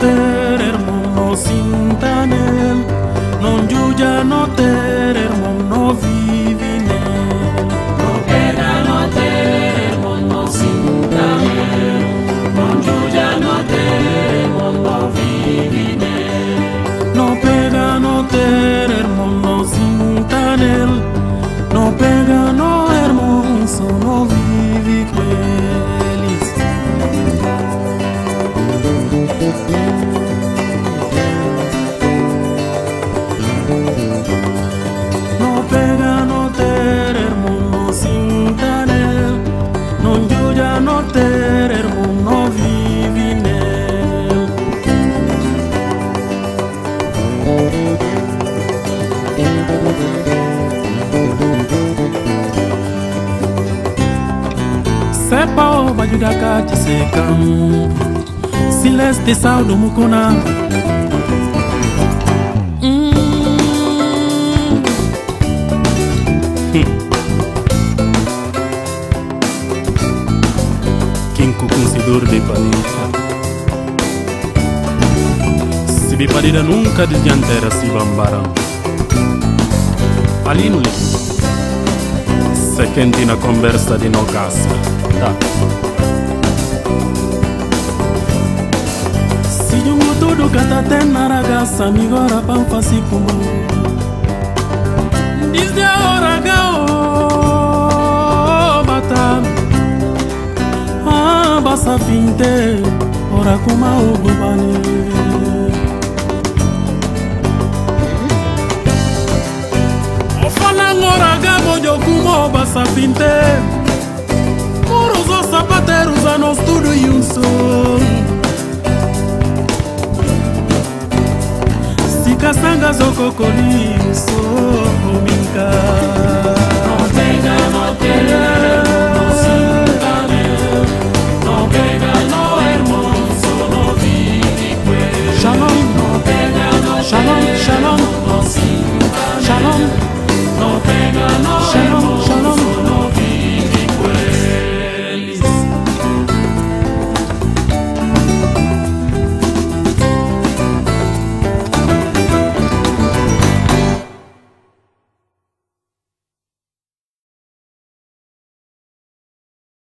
noteremo no sintanel non no non pena no sintanel non giugia noteremo no no ter hermano vivi nel Sepa o bajuda kati sekam Siles de saldo kinku conhecedor de planeta. Se vi parida nunca de diantera si bambaram. Ali no Se quente na conversa de no casa. Tá. Si jungo tudo catatena ragazza, mi gora pan fasi kumbu. Ah basa finte ora kuma ogubane Ofana ngora gabo jokumo basa finte. Muruzo sapateros